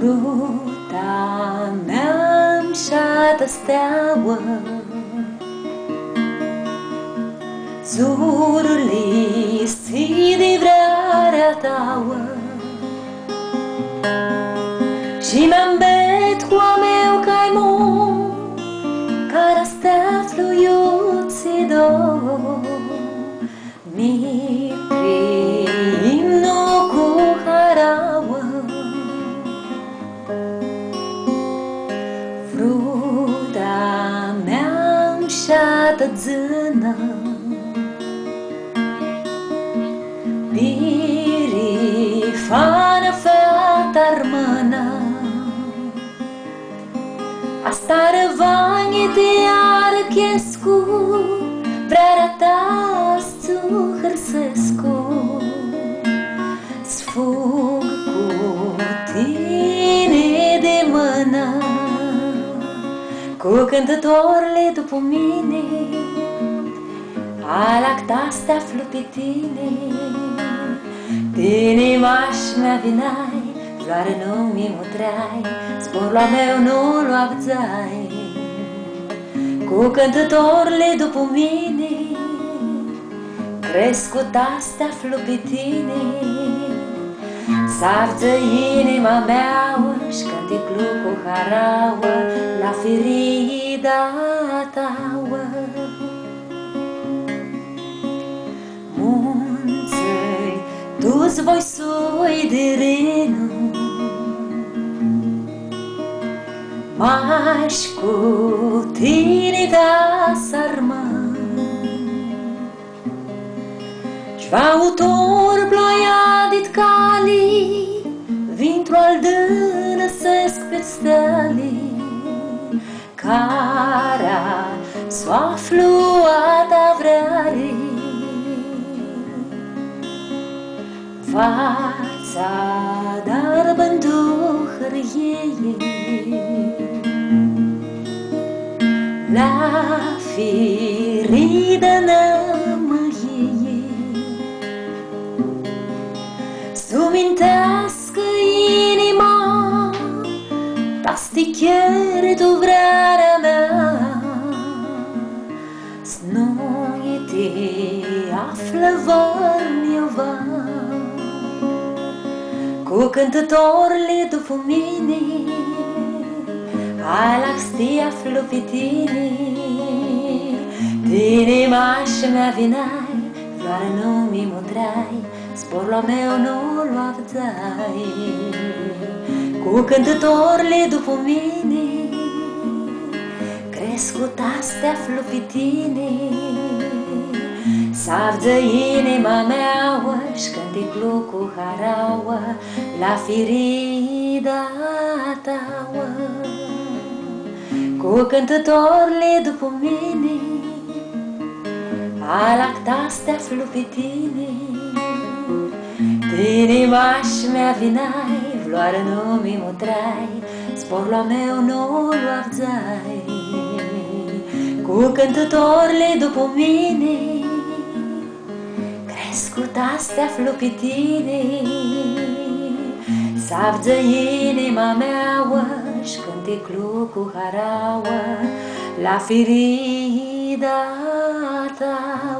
Fruta mea șată steaua. Zurul de vrarea ta Și mi-am bet cu a meu cai mo Care stea fluiuți do Mi șată zână Biri fană fetar mână Asta răvanie de iară chescu Vrerea ta stu Cu cântătorile după mine Alactaste te aflu pe tine. Tine maș mea vinai Floare nu mi mutrai Spor la meu nu lu abzai Cu cântătorile după mine Crescut astea aflu pe tine. Sarță inima mea și cânti cu harauă La ferida ta Dus voi sui de reno Mas cu tine da sarma. Șvautor ploiadit cali Vintru al dânăsesc pe steli Cara s-a fluat avrearii fața, dar bânduhăr ei. La firidă nămâie Ta stichiere tu vrearea mea Snoi te află vărni cu cântătorile după mine Alax te aflu pe tine Tine maș mea vinai Floare nu mi mutrai Spor la meu nu-l avzai Cu cântătorile după mine Crescut astea aflu pe tine Savdă inima mea și cânti cu haraua la firida ta Cu cântătorile după mine Alactați te aflu pe tine Tine maș mea vinai Vloară nu mi mutrai Spor la meu nu lu Cu cântătorile după mine Crescut astea aflu pe tine. Savdă inima mea și cânti cu harauă La firida заката